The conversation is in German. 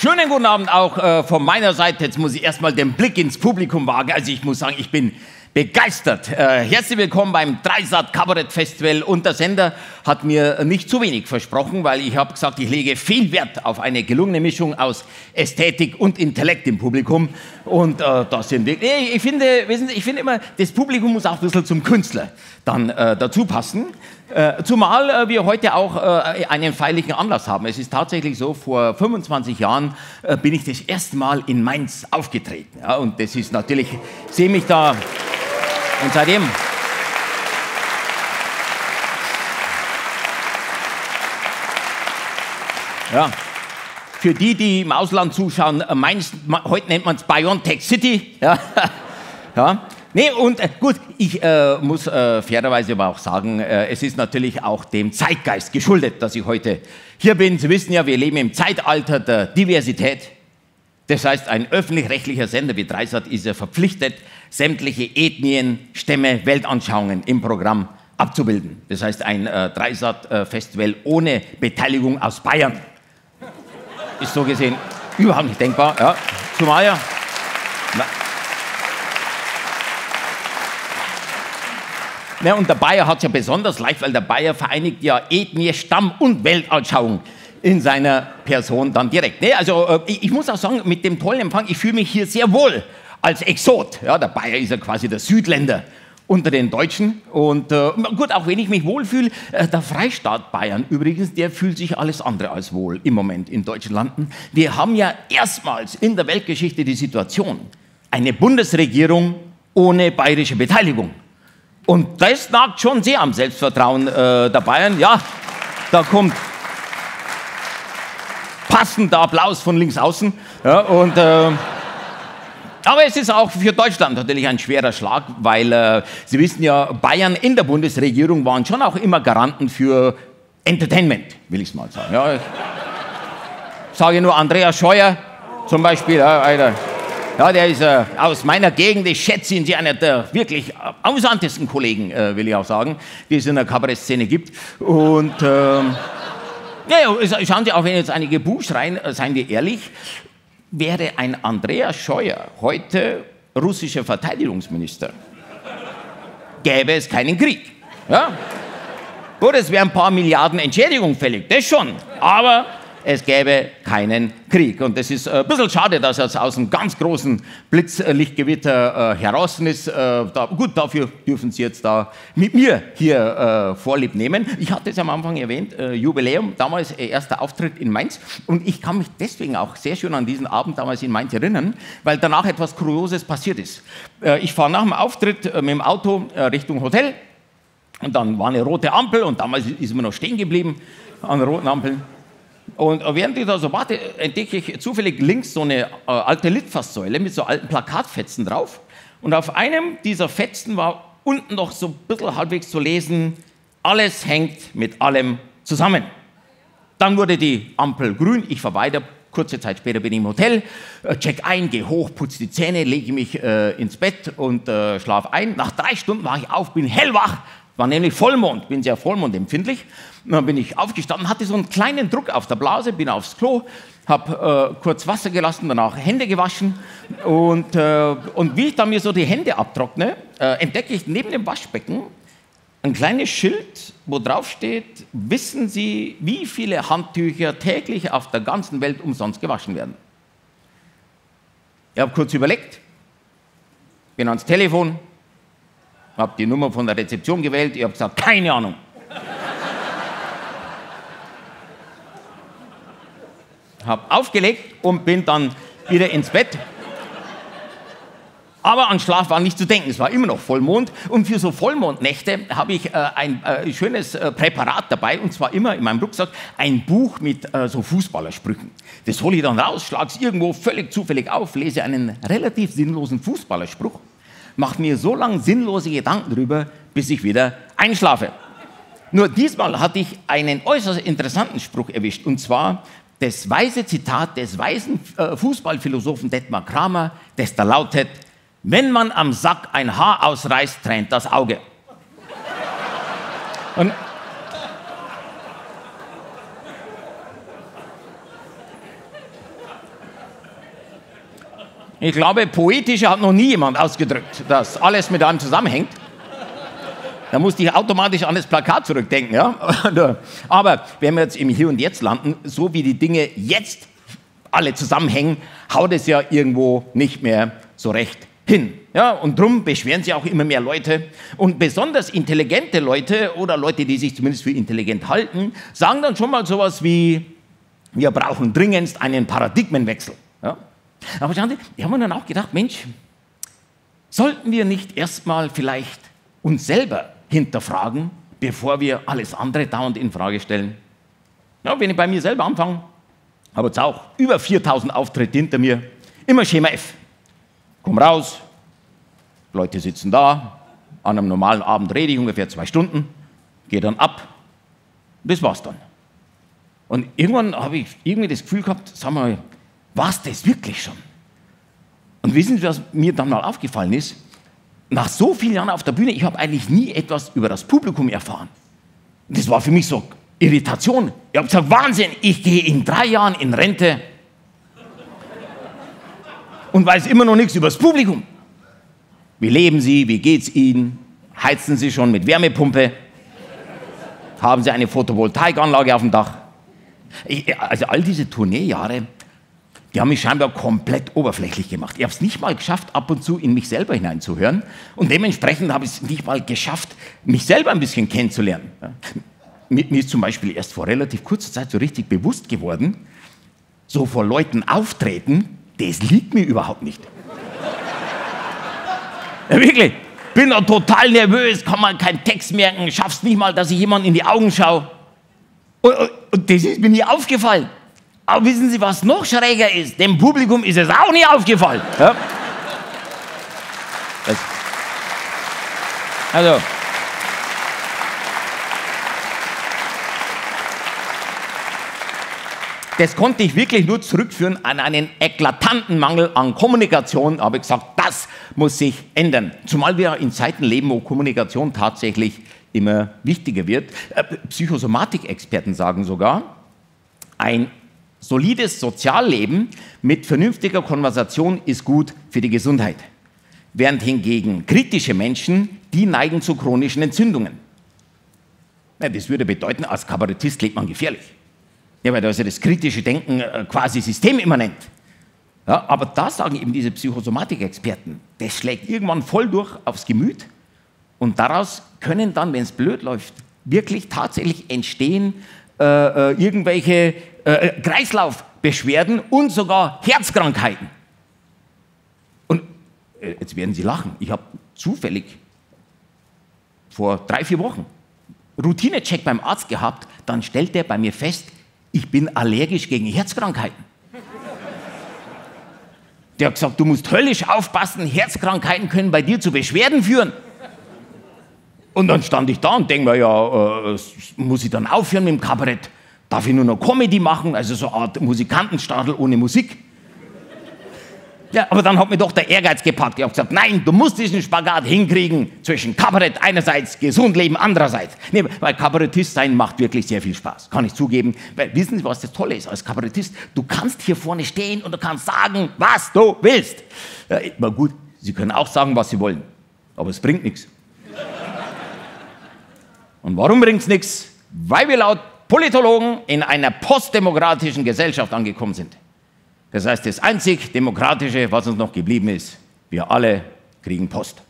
Schönen guten Abend auch äh, von meiner Seite. Jetzt muss ich erstmal den Blick ins Publikum wagen. Also ich muss sagen, ich bin begeistert. Äh, herzlich willkommen beim Dreisat Kabarett Festival und der Sender hat mir nicht zu wenig versprochen, weil ich habe gesagt, ich lege viel Wert auf eine gelungene Mischung aus Ästhetik und Intellekt im Publikum und äh, das sind wir. Ich finde, wissen Sie, ich finde immer, das Publikum muss auch ein bisschen zum Künstler dann äh, dazu passen. Äh, zumal äh, wir heute auch äh, einen feierlichen Anlass haben. Es ist tatsächlich so, vor 25 Jahren äh, bin ich das erste Mal in Mainz aufgetreten. Ja, und das ist natürlich, ich sehe mich da und seitdem. Ja, für die, die im Ausland zuschauen, Mainz, heute nennt man es Biontech City. Ja, ja. Nee, und äh, gut, ich äh, muss äh, fairerweise aber auch sagen, äh, es ist natürlich auch dem Zeitgeist geschuldet, dass ich heute hier bin. Sie wissen ja, wir leben im Zeitalter der Diversität. Das heißt, ein öffentlich-rechtlicher Sender wie Dreisat ist ja verpflichtet, sämtliche Ethnien, Stämme, Weltanschauungen im Programm abzubilden. Das heißt, ein äh, Dreisat-Festival ohne Beteiligung aus Bayern ist so gesehen überhaupt nicht denkbar. Ja. Zumal ja. Na, und der Bayer hat es ja besonders leicht, weil der Bayer vereinigt ja Ethnie, Stamm und Weltanschauung in seiner Person dann direkt. Nee, also äh, ich, ich, muss auch sagen, mit dem tollen Empfang, ich fühle mich hier sehr wohl als Exot. Ja, der Bayer ist ja quasi der Südländer unter den Deutschen. Und äh, gut, auch wenn ich mich wohlfühle, äh, der Freistaat Bayern übrigens, der fühlt sich alles andere als wohl im Moment in deutschen Landen. Wir haben ja erstmals in der Weltgeschichte die Situation, eine Bundesregierung ohne bayerische Beteiligung. Und das nagt schon sehr am Selbstvertrauen äh, der Bayern. Ja, da kommt passender Applaus von links außen. Ja, und, äh, aber es ist auch für Deutschland natürlich ein schwerer Schlag, weil äh, Sie wissen ja, Bayern in der Bundesregierung waren schon auch immer Garanten für Entertainment, will ich es mal sagen. Ja, ich sage nur Andreas Scheuer zum Beispiel. Ja, Alter. Ja, der ist äh, aus meiner Gegend. Ich schätze ihn, Sie einer der wirklich amüsantesten Kollegen, äh, will ich auch sagen, die es in der Kabarettszene gibt. Und ähm, ja, schauen Sie auch, wenn jetzt einige Buch schreien, äh, seien wir ehrlich, wäre ein Andreas Scheuer heute russischer Verteidigungsminister, gäbe es keinen Krieg. Ja? Gut, es wären ein paar Milliarden Entschädigung fällig, das schon. Aber es gäbe keinen Krieg. Und es ist äh, ein bisschen schade, dass er aus einem ganz großen Blitzlichtgewitter äh, heraus ist. Äh, da, gut, dafür dürfen Sie jetzt da mit mir hier Vorlieb nehmen. Ich hatte es am Anfang erwähnt, äh, Jubiläum, damals erster Auftritt in Mainz. Und ich kann mich deswegen auch sehr schön an diesen Abend damals in Mainz erinnern, weil danach etwas Kurioses passiert ist. ich fahre nach dem Auftritt mit dem Auto Richtung Hotel und dann war eine rote Ampel und damals ist man noch stehen geblieben an roten Ampeln. Und während ich da so warte, entdecke ich zufällig links so eine äh, alte Litfaßsäule mit so alten Plakatfetzen drauf. Und auf einem dieser Fetzen war unten noch so ein bisschen halbwegs zu lesen, alles hängt mit allem zusammen. Dann wurde die Ampel grün, ich fahre weiter, kurze Zeit später bin ich im Hotel, äh, check ein, gehe hoch, putze die Zähne, lege mich äh, ins Bett und äh, schlafe ein. Nach drei Stunden war ich auf, bin hellwach, war nämlich Vollmond, bin sehr vollmondempfindlich. Dann bin ich aufgestanden, hatte so einen kleinen Druck auf der Blase, bin aufs Klo, habe äh, kurz Wasser gelassen, danach Hände gewaschen und, äh, und wie ich dann mir so die Hände abtrockne, äh, entdecke ich neben dem Waschbecken ein kleines Schild, wo drauf steht, wissen Sie, wie viele Handtücher täglich auf der ganzen Welt umsonst gewaschen werden? Ich habe kurz überlegt, bin ans Telefon, habe die Nummer von der Rezeption gewählt, ich habe gesagt, keine Ahnung. habe aufgelegt und bin dann wieder ins Bett. Aber an Schlaf war nicht zu denken, es war immer noch Vollmond. Und für so Vollmondnächte habe ich äh, ein äh, schönes äh, Präparat dabei, und zwar immer in meinem Rucksack ein Buch mit äh, so Fußballersprüchen. Das hole ich dann raus, schlage es irgendwo völlig zufällig auf, lese einen relativ sinnlosen Fußballerspruch mache mir so lange sinnlose Gedanken darüber, bis ich wieder einschlafe. Nur diesmal hatte ich einen äußerst interessanten Spruch erwischt, und zwar das weise Zitat des weisen äh, Fußballphilosophen Detmar Kramer, das da lautet, wenn man am Sack ein Haar ausreißt, tränt das Auge. Und Ich glaube, poetischer hat noch nie jemand ausgedrückt, dass alles mit einem zusammenhängt. Da musste ich automatisch an das Plakat zurückdenken. Ja? Aber wenn wir jetzt im Hier und Jetzt landen, so wie die Dinge jetzt alle zusammenhängen, haut es ja irgendwo nicht mehr so recht hin. Ja, und darum beschweren sich auch immer mehr Leute. Und besonders intelligente Leute oder Leute, die sich zumindest für intelligent halten, sagen dann schon mal sowas wie, wir brauchen dringendst einen Paradigmenwechsel. Aber schauen Sie, wir haben dann auch gedacht, Mensch, sollten wir nicht erstmal vielleicht uns selber hinterfragen, bevor wir alles andere dauernd in Frage stellen? Ja, wenn ich bei mir selber anfange, habe jetzt auch über 4000 Auftritte hinter mir, immer Schema F. Komm raus, Leute sitzen da, an einem normalen Abend rede ich ungefähr zwei Stunden, gehe dann ab, das war's dann. Und irgendwann habe ich irgendwie das Gefühl gehabt, sag mal, war es das wirklich schon? Und wissen Sie, was mir dann mal aufgefallen ist? Nach so vielen Jahren auf der Bühne, ich habe eigentlich nie etwas über das Publikum erfahren. Das war für mich so Irritation. Ich habe gesagt, Wahnsinn, ich gehe in drei Jahren in Rente und weiß immer noch nichts über das Publikum. Wie leben Sie? Wie geht's Ihnen? Heizen Sie schon mit Wärmepumpe? Haben Sie eine Photovoltaikanlage auf dem Dach? Ich, also all diese Tourneejahre, die haben mich scheinbar komplett oberflächlich gemacht. Ich habe es nicht mal geschafft, ab und zu in mich selber hineinzuhören. Und dementsprechend habe ich es nicht mal geschafft, mich selber ein bisschen kennenzulernen. Mir, ist zum Beispiel erst vor relativ kurzer Zeit so richtig bewusst geworden, so vor Leuten auftreten, das liegt mir überhaupt nicht. Ja, wirklich. Bin doch total nervös, kann man keinen Text merken, schaffst nicht mal, dass ich jemand in die Augen schaue. Und, und, und das ist mir nie aufgefallen. Aber wissen Sie, was noch schräger ist? Dem Publikum ist es auch nie aufgefallen. Ja? also. Das konnte ich wirklich nur zurückführen an einen eklatanten Mangel an Kommunikation. Da habe ich gesagt, das muss sich ändern. Zumal wir in Zeiten leben, wo Kommunikation tatsächlich immer wichtiger wird. Äh, Psychosomatikexperten sagen sogar, ein solides Sozialleben mit vernünftiger Konversation ist gut für die Gesundheit. Während hingegen kritische Menschen, die neigen zu chronischen Entzündungen. das würde bedeuten, als Kabarettist lebt man gefährlich. Ja, weil da ist ja das kritische Denken äh, quasi systemimmanent. Ja, aber da sagen eben diese Psychosomatik-Experten, das schlägt irgendwann voll durch aufs Gemüt und daraus können dann, wenn es blöd läuft, wirklich tatsächlich entstehen äh, äh irgendwelche äh, Kreislaufbeschwerden und sogar Herzkrankheiten. Und äh, jetzt werden Sie lachen, ich habe zufällig vor drei, vier Wochen Routinecheck beim Arzt gehabt, dann stellt er bei mir fest, ich bin allergisch gegen Herzkrankheiten. Der hat gesagt, du musst höllisch aufpassen, Herzkrankheiten können bei dir zu Beschwerden führen. Und dann stand ich da und denke mir, ja, äh, muss ich dann aufhören mit dem Kabarett? Darf ich nur noch Comedy machen, also so eine Art Musikantenstadel ohne Musik? Ja, aber dann hat mir doch der Ehrgeiz gepackt. Ich habe gesagt, nein, du musst diesen Spagat hinkriegen zwischen Kabarett einerseits, gesund leben andererseits. Nee, weil Kabarettist sein macht wirklich sehr viel Spaß, kann ich zugeben. Weil wissen Sie, was das Tolle ist als Kabarettist? Du kannst hier vorne stehen und du kannst sagen, was du willst. Ja, na gut, Sie können auch sagen, was Sie wollen, aber es bringt nichts. Und warum bringt es nichts? Weil wir laut Politologen in einer postdemokratischen Gesellschaft angekommen sind. Das heißt, das einzig Demokratische, was uns noch geblieben ist, wir alle kriegen Post.